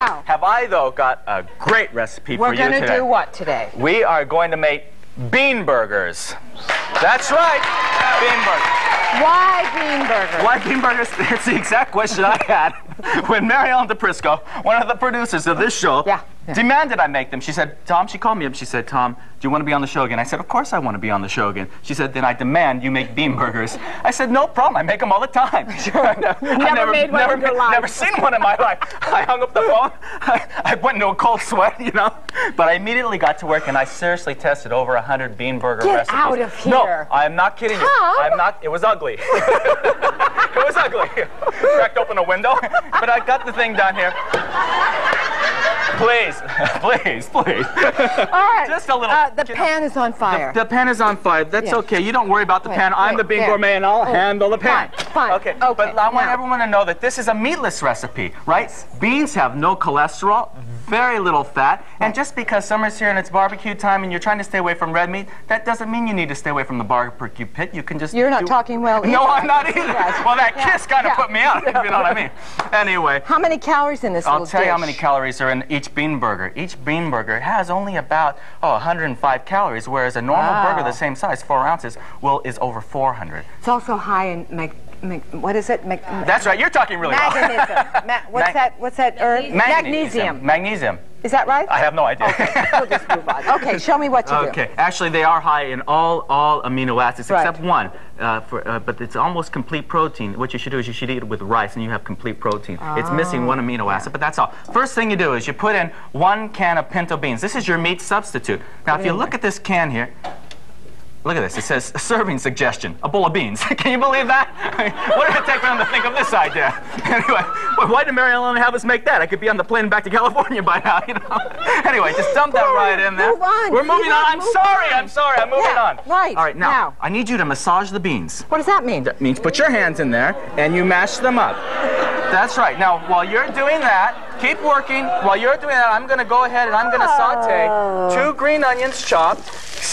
Wow. Have I, though, got a great recipe We're for you today. We're going to do what today? We are going to make bean burgers. That's right, bean burgers. Why bean burger? Why bean burgers? It's the exact question I had when Mary Ellen DePrisco, one of the producers of this show, Yeah, yeah. demanded I make them. She said, Tom, she called me up. She said, Tom, do you want to be on the show again? I said, of course I want to be on the show again. She said, then I demand you make bean burgers. I said, no problem. I make them all the time. Sure. I've never made one never, in your life. Never seen one in my life. I hung up the phone. I, I went into a cold sweat, you know. But I immediately got to work and I seriously tested over 100 bean burger Get recipes. out of here. No. I am not kidding you. Tom. I'm not. It was ugly. it was ugly. Cracked open a window, but I got the thing done here. Please, please, please. All right. Just a little- Uh, the know, pan is on fire. The pan is on fire. That's okay. You don't worry about the Wait, pan. I'm the bean there. gourmet, and I'll Oh, handle the pan. fine, fine. Okay. Okay, But I want now. everyone to know that this is a meatless recipe, right? Beans have no cholesterol, very little fat, and just because summer's here and it's barbecue time and you're trying to stay away from red meat, that doesn't mean you need to stay away from the barbecue pit. You can just You're not talking well No. I'm not either. Yes. Well, that Yeah, kiss kind of yeah. put me out, if you know what I mean. Anyway. How many calories in this I'll tell you how many calories are in each bean burger. Each bean burger has only about oh 105 calories, whereas a normal Wow. burger the same size, four ounces, will is over 400. It's also high in mag, mag, what is it? Mag, That's right. You're talking really well. Magnesium. Ma- what's that? What's that herb? Magnesium. Magnesium. Is that right? I have no idea. we'll just move on. Okay, show me what to do. Okay, actually they are high in all all amino acids Right. except one, uh, for, uh, but it's almost complete protein. What you should do is you should eat it with rice, and you have complete protein. It's missing one amino acid, but that's all. First thing you do is you put in one can of pinto beans. This is your meat substitute. Now, if you look at this can here. Look at this. It says serving suggestion: a bowl of beans. Can you believe that? what did it take for them to think of this idea? anyway, why did Mary Ellen have us make that? I could be on the plane back to California by now, you know. anyway, just dump that right in there. Move on. We're moving on. on, I'm sorry. on. I'm sorry. I'm moving Yeah, on. right, All right. Now, now. I need you to massage the beans. What does that mean? That means put your hands in there and you mash them up. That's right. Now, while you're doing that, keep working. While you're doing that, I'm going to go ahead and I'm going to saute oh. two green onions chopped,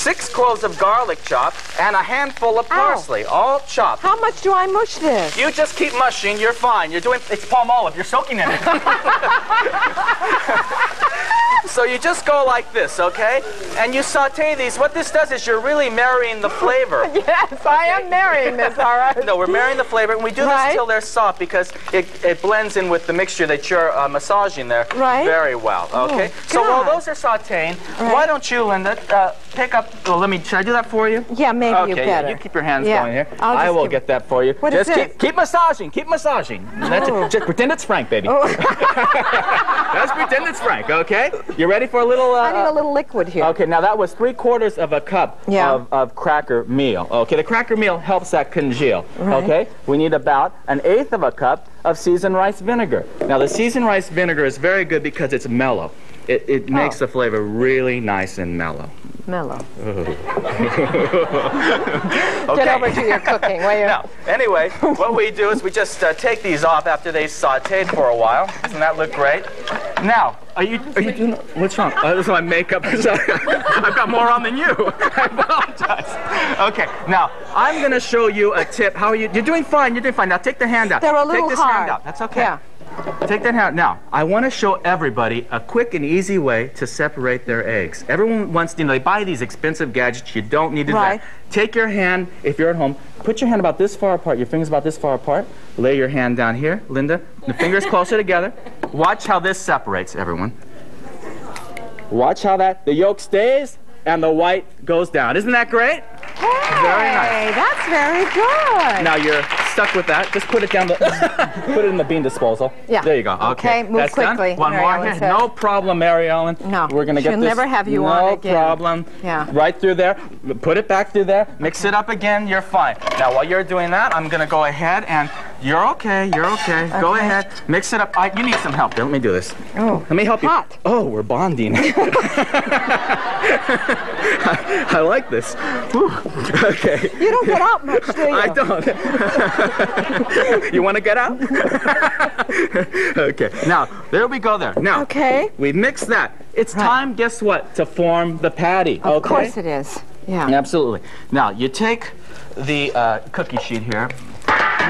six cloves of garlic chopped, and a handful of parsley, all chopped. How much do I mush this? You just keep mushing. You're fine. You're doing. It's Palmolive. You're soaking in it. so you just go like this, okay? And you saute these. What this does is you're really marrying the flavor. Yes, I am marrying this, all right? No, we're marrying the flavor, and we do Right. this till they're soft because it, it blends in with the mixture that you're uh, massaging there Right. very well. Okay. so while those are sautéing, Right. why don't you, Linda, uh, pick up? Well, let me. Should I do that for you? Yeah, maybe okay, you yeah, you keep your hands Yeah, going here. I'll I will get that for you. What is just this? keep keep massaging. Keep massaging. That's it. Just pretend it's Frank, baby. Oh. just pretend it's Frank. Okay. You ready for a little? Uh, I need a little liquid here. Okay, now that was three quarters of a cup Yeah. of, of cracker meal. Okay, the cracker meal helps that congeal. Right. Okay, we need about an eighth of a cup of seasoned rice vinegar. Now, the seasoned rice vinegar is very good because it's mellow. It, it makes Oh. the flavor really nice and mellow. Mellow. Okay. Get over to your cooking, will you? Now, anyway, what we do is we just uh, take these off after they sauteed for a while. Doesn't that look great? Now, are you are you doing? What's wrong? Oh, this is my makeup. I've got more on than you. I apologize. Okay, now I'm gonna show you a tip. How are you? You're doing fine. You're doing fine. Now take the hand out. They're a little take little this hard. hand out. That's okay. Yeah. Take that hand. Now, I want to show everybody a quick and easy way to separate their eggs. Everyone wants to, you know, they buy these expensive gadgets. You don't need to do Right. that. Take your hand, if you're at home, put your hand about this far apart, your fingers about this far apart. Lay your hand down here, Linda. The fingers closer together. Watch how this separates, everyone. Watch how that, the yolk stays and the white goes down. Isn't that great? Very nice. Hey, that's very good. Now you're stuck with that. Just put it down the, put it in the bean disposal. Yeah. There you go. Okay. Okay, move That's done. quickly, One Mary more Ellen here. said. No problem, Mary Ellen. No, We're gonna get she'll this. never have you no on again. problem. Yeah. Right through there. Put it back through there. Mix it up again. You're fine. Now while you're doing that, I'm gonna go ahead and you're okay. You're okay. Go ahead. Mix it up. I, you need some help. Here, let me do this. Oh, Let me help you. hot. Oh, we're bonding. I, I like this. Whew. Okay. You don't get out much, do you? I don't. you want to get out? okay. Now, there we go there. Now, Okay. we mix that. It's time, guess what, to form the patty. Okay. Of okay? course it is. Yeah. Absolutely. Now, you take the uh, cookie sheet here,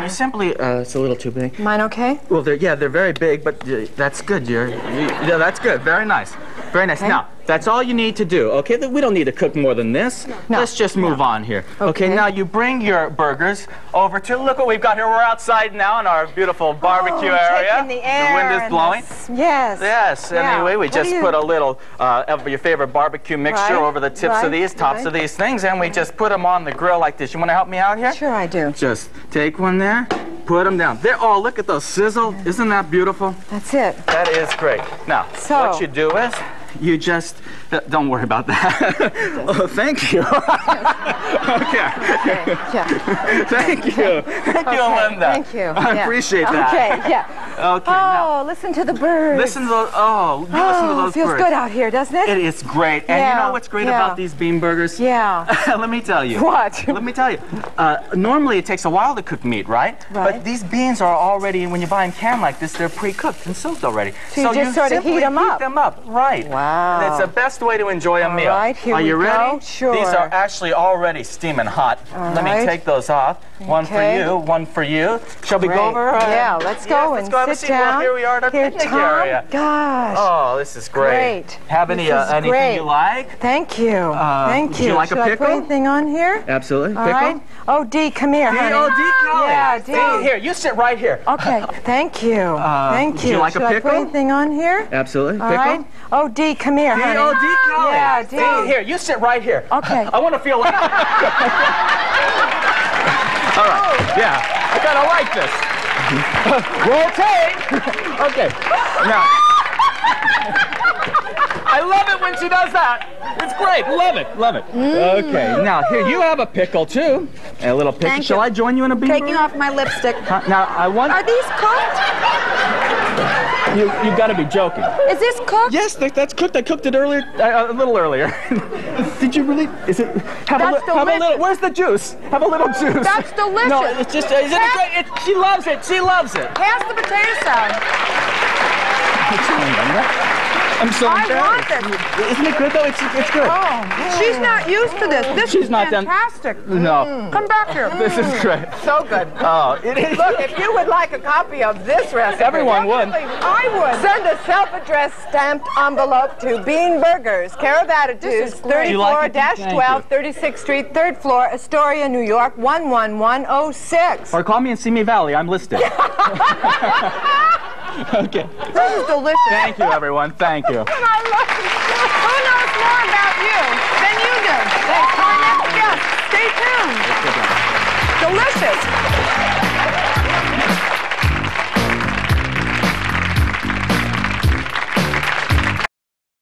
you simply, uh, it's a little too big. Mine okay? Well, they're, yeah, they're very big, but uh, that's good. You're, you, yeah, that's good. Very nice. Very nice. Now, that's all you need to do. Okay, we don't need to cook more than this. No. Let's just move on here. Okay. Okay. now you bring your burgers over to, look what we've got here. We're outside now in our beautiful barbecue Oh, area. the air wind is blowing. the yes. Yes, Yeah. anyway, we What just put a little uh, of your favorite barbecue mixture Right, over the tips right, of these, tops right. of these things, and we just put them on the grill like this. You want to help me out here? Sure I do. Just take one there, put them down. There, oh, look at those sizzle. Isn't that beautiful? That's it. That is great. Now, So- what you do is, you just, uh, don't worry about that. oh, thank you. okay. Yeah. Thank you. Thank you, Okay, Linda. Thank you. I Yeah. appreciate that. Okay, yeah. Okay, now, Oh, listen to the birds. listen to those, oh, you listen to Oh, those feels birds. good out here, doesn't it? It is great. And you know what's great yeah. about these bean burgers? Yeah. Let me tell you. What? Let me tell you. Uh, normally it takes a while to cook meat, right? Right. But these beans are already, when you buy them canned like this, they're pre-cooked and soaked already. So you just sort of simply heat 'em up. them up, right. Wow. That's the best way to enjoy a meal. right, here are you we ready? go. Sure. These are actually already steaming hot. Let me take those off. Okay. One for you, one for you. Shall we Great. go over? uh, yeah, let's yes, go let's and go have a sit seat. Well, here we are at our Here, picnic Tom. area. Gosh. Oh, this is great. Great. Have any uh, anything great. you like? Thank you. Uh, Thank would you. you like a Should I put anything on here? Absolutely. All right. Oh, Dee, come here, Dee, honey. oh, Dee, Kelly. Yeah, Dee, Dee. Here, you sit right here. Okay. Thank you. Thank would you. you like a Should I pickle? put anything on here? Absolutely. All right. Oh, Dee, come here, Dee, honey. oh, Dee, Kelly. Yeah, Dee. Here, you sit right here. Okay. I want to feel like. All right. Yeah. I kind of like this. Roll tape. okay. Now. I love it when she does that. It's great. Love it. Love it. Mm. Okay. Now here you have a pickle too. A little pickle. Thank Shall you. I join you in a bean? Taking burger? off my lipstick. Huh? Now I want. Are these cooked? You you got to be joking. Is this cooked? Yes, that, that's cooked. I cooked it earlier, uh, a little earlier. Did you really? Is it? Have a, That's li- have a little. Where's the juice? Have a little juice. That's delicious. No, it's just. Uh, isn't it great? It, she loves it. She loves it. Pass the potato salad. I'm so I want this. Isn't it good though? It's it's good. Oh, She's not used to this. This She's is not done- fantastic. No, mm. Come back here. this is mm. great. So good. Oh, it is. Look, if you would like a copy of this recipe, Everyone would. I would. Send a self-addressed stamped envelope to Bean Burgers, care of Attitudes, great. You like it? Thank 34-12, you. 36th Street, 3rd floor, Astoria, New York, 11106. Or call me in Simi Valley. I'm listed. okay. This is delicious. Thank you, everyone. Thank you. I love it. Who knows more about you than you do? Thanks. My next guest. Stay tuned. Delicious.